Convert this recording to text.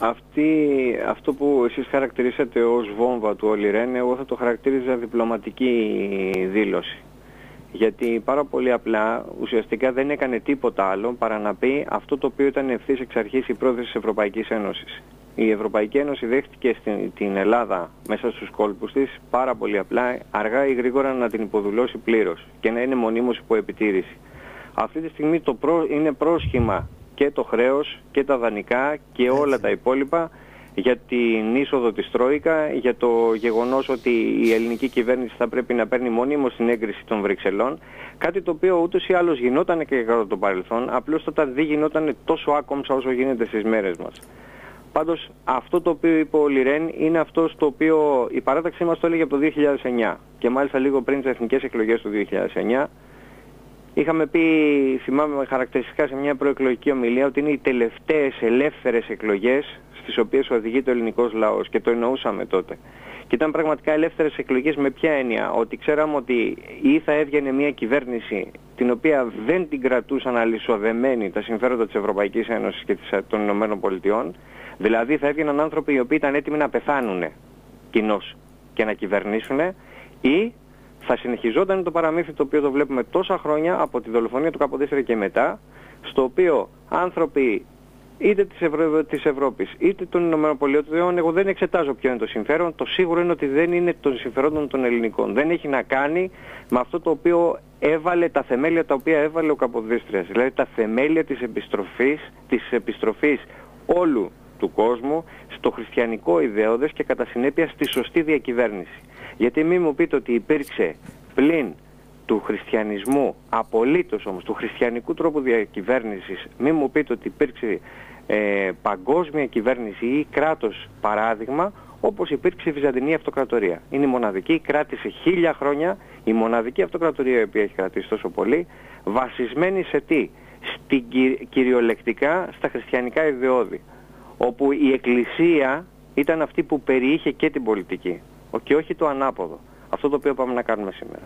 Αυτή, αυτό που εσείς χαρακτηρίσατε ως βόμβα του Όλη Ρεν, εγώ θα το χαρακτήριζα διπλωματική δήλωση. Γιατί πάρα πολύ απλά ουσιαστικά δεν έκανε τίποτα άλλο παρά να πει αυτό το οποίο ήταν ευθύς εξ αρχής η πρόθεση της Ευρωπαϊκής Ένωσης. Η Ευρωπαϊκή Ένωση δέχτηκε στην, την Ελλάδα μέσα στους κόλπους της πάρα πολύ απλά, αργά ή γρήγορα να την υποδουλώσει πλήρως και να είναι μονίμως υπό επιτήρηση. Αυτή τη στιγμή το προ, είναι πρόσχημα και το χρέος και τα δανεικά και όλα τα υπόλοιπα για την είσοδο της Τρόικα, για το γεγονός ότι η ελληνική κυβέρνηση θα πρέπει να παίρνει μονίμως την έγκριση των Βρυξελών, κάτι το οποίο ούτως ή άλλως γινόταν και κατά το παρελθόν, απλώς τότε δεν γινόταν τόσο άκομψα όσο γίνεται στις μέρες μας. Πάντως αυτό το οποίο είπε ο Λιρέν είναι αυτό το οποίο η παράταξή μας το έλεγε από το 2009 και μάλιστα λίγο πριν τις εθνικές εκλογές του 2009 Είχαμε πει, θυμάμαι χαρακτηριστικά σε μια προεκλογική ομιλία, ότι είναι οι τελευταίες ελεύθερες εκλογές στις οποίες οδηγεί το ελληνικός λαός και το εννοούσαμε τότε. Και ήταν πραγματικά ελεύθερες εκλογές με ποια έννοια, ότι ξέραμε ότι ή θα έβγαινε μια κυβέρνηση την οποία δεν την κρατούσαν αλυσοδεμένη τα συμφέροντα της Ευρωπαϊκής Ένωσης και των Ηνωμένων Πολιτειών, δηλαδή θα έβγαιναν άνθρωποι οι οποίοι ήταν έτοιμοι να πεθάνουν κοινώς και να κυβερνήσουν ή θα συνεχιζόταν το παραμύθι το οποίο το βλέπουμε τόσα χρόνια από τη δολοφονία του Καποδίστρια και μετά, στο οποίο άνθρωποι είτε της, Ευρω... της Ευρώπης είτε των Ηνωμένων Πολιτειών, εγώ δεν εξετάζω ποιο είναι το συμφέρον, το σίγουρο είναι ότι δεν είναι των συμφερόντων των ελληνικών. Δεν έχει να κάνει με αυτό το οποίο έβαλε τα θεμέλια τα οποία έβαλε ο Καποδίστριας. Δηλαδή τα θεμέλια της επιστροφής, της επιστροφής όλου του κόσμου στο χριστιανικό ιδεώδες και κατά συνέπεια στη σωστή διακυβέρνηση. Γιατί μην μου πείτε ότι υπήρξε πλην του χριστιανισμού, απολύτως όμως του χριστιανικού τρόπου διακυβέρνησης, μην μου πείτε ότι υπήρξε ε, παγκόσμια κυβέρνηση ή κράτος παράδειγμα, όπως υπήρξε η Βυζαντινή Αυτοκρατορία. Είναι η μοναδική, κράτησε χίλια χρόνια, η μοναδική αυτοκρατορία η οποία έχει κρατήσει τόσο πολύ, βασισμένη σε τι, στην, κυριολεκτικά στα χριστιανικά ιδεώδη, όπου η Εκκλησία ήταν αυτή που περιείχε και την πολιτική και όχι το ανάποδο. Αυτό το οποίο πάμε να κάνουμε σήμερα.